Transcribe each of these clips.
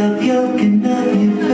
love you, can love you.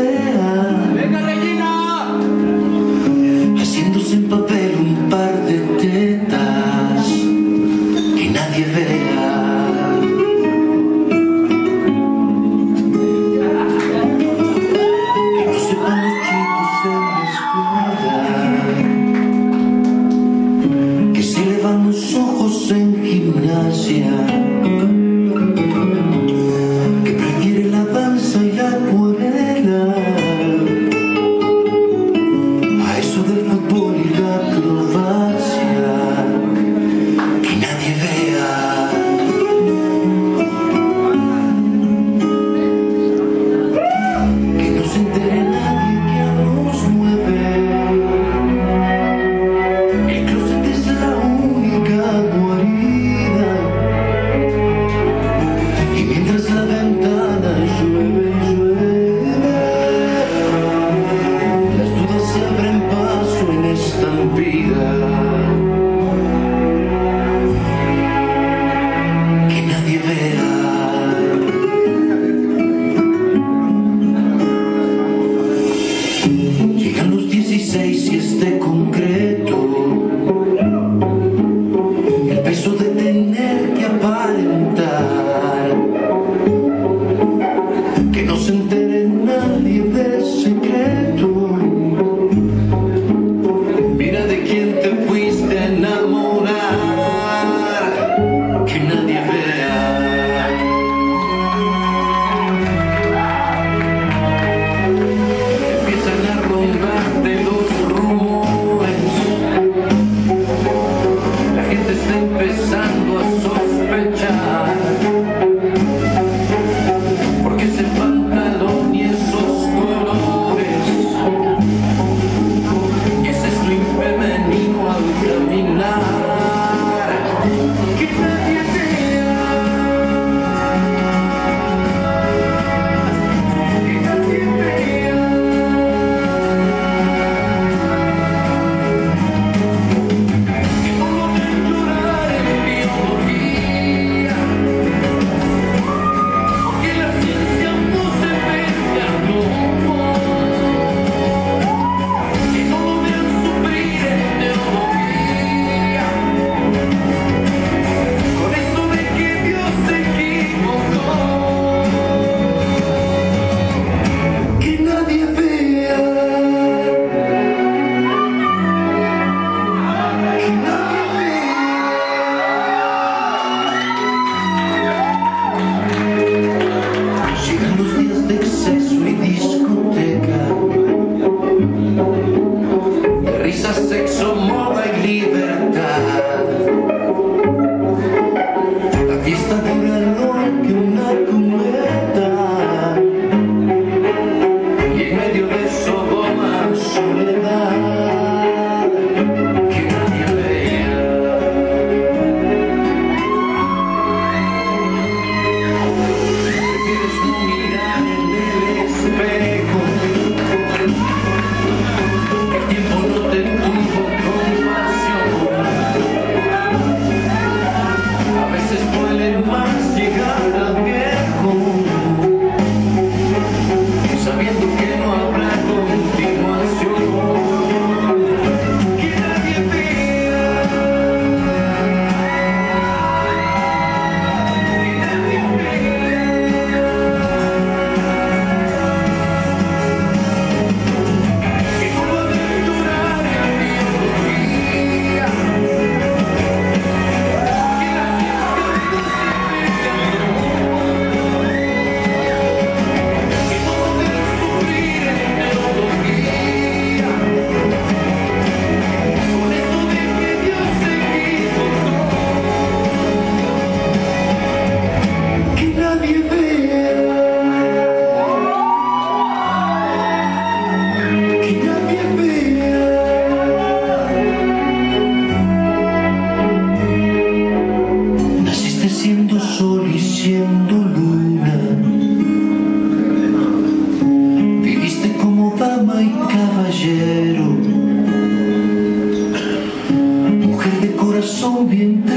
不变